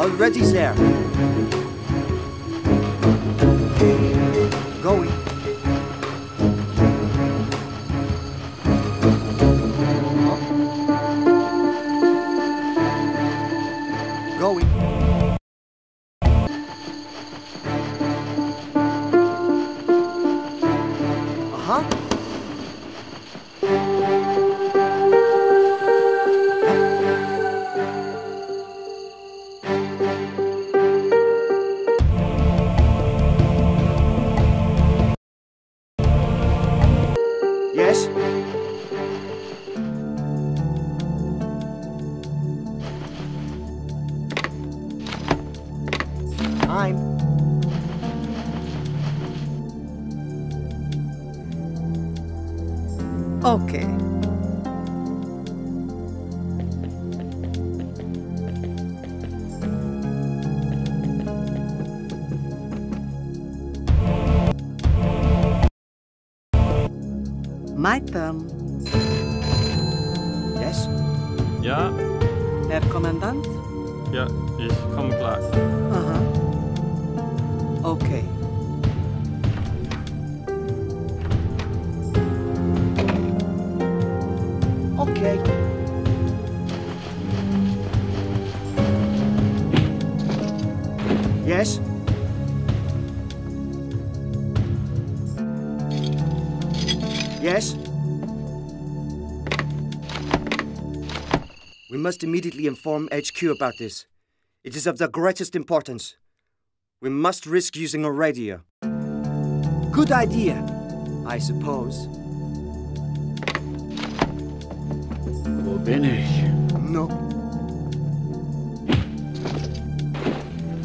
Already there. Going. Yes? Time. Okay. Ja? Herr commandant? Ja, ik kom klaar. Aha. Oké. Okay. Oké. Okay. Yes? Must immediately inform HQ about this. It is of the greatest importance. We must risk using a radio. Good idea, I suppose. Wo bin ich? No.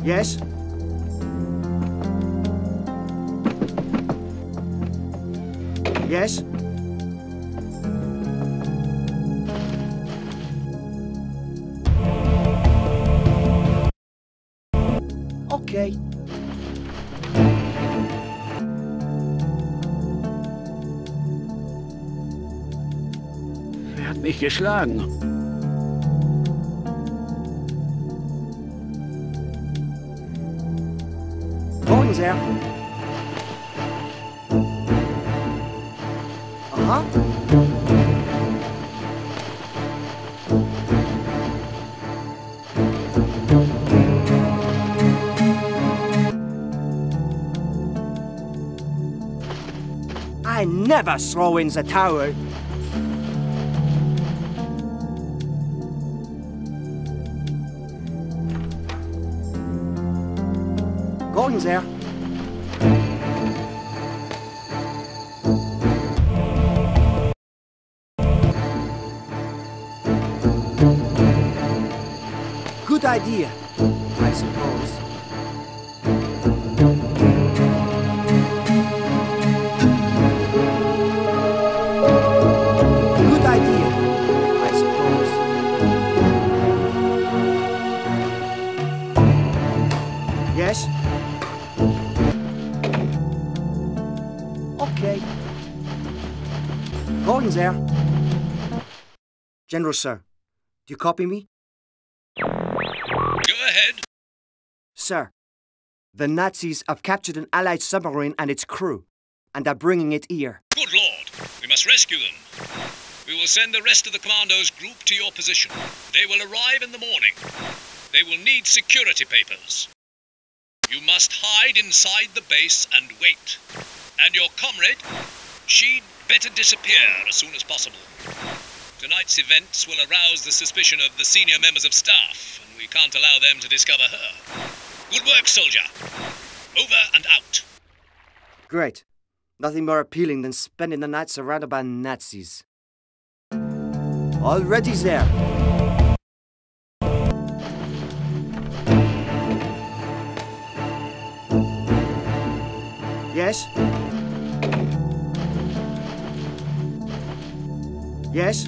Yes? Yes? Hat mich geschlagen? Going there. Uh-huh. I never throw in the towel. I suppose. Good idea, I suppose. Yes? Going there. General, sir, do you copy me? Go ahead. Sir, the Nazis have captured an Allied submarine and its crew, and are bringing it here. Good Lord. We must rescue them. We will send the rest of the commandos group to your position. They will arrive in the morning. They will need security papers. You must hide inside the base and wait. And your comrade, she'd better disappear as soon as possible. Tonight's events will arouse the suspicion of the senior members of staff, and we can't allow them to discover her. Good work, soldier. Over and out. Great. Nothing more appealing than spending the night surrounded by Nazis. Already there. Yes? Yes?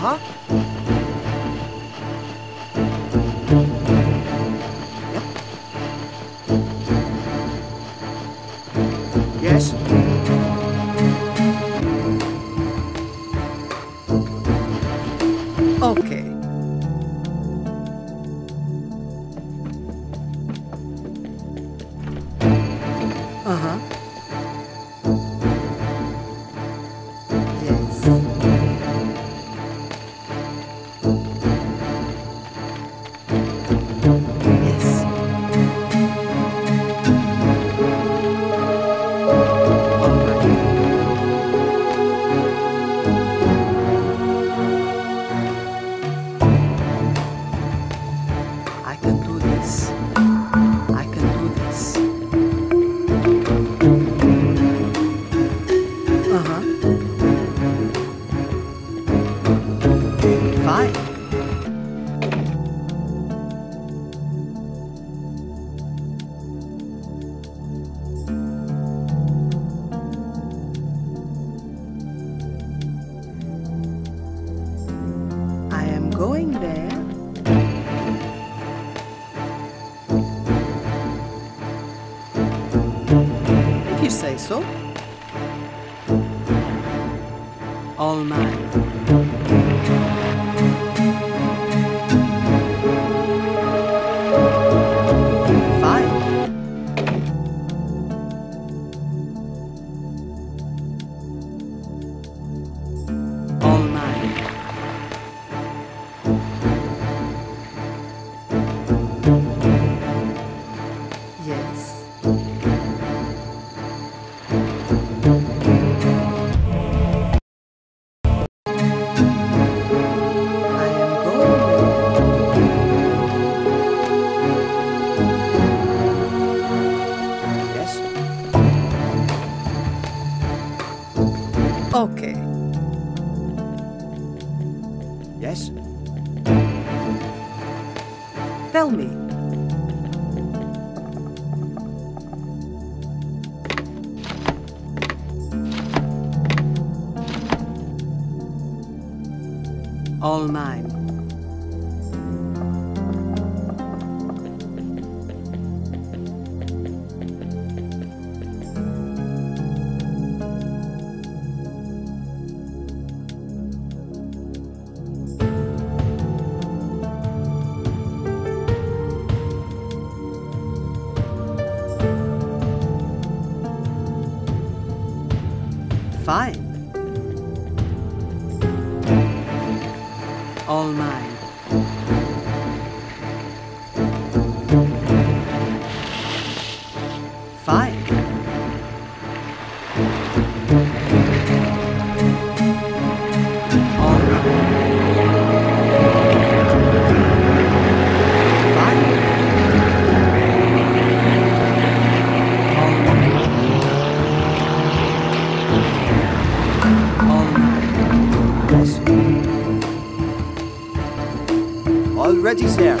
Uh say so. All mine. all mine. Fine. all mine. already there.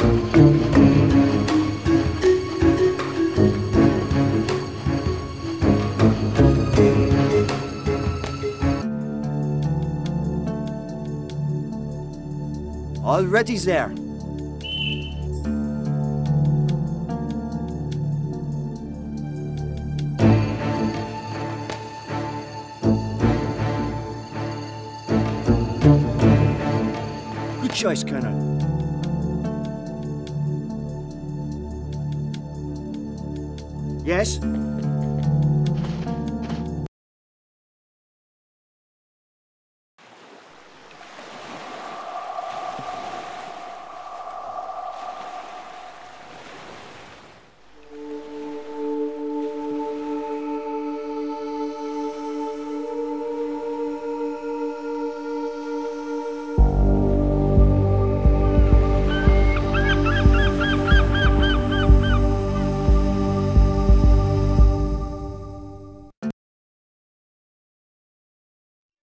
Already there. Good choice, Colonel. Yes?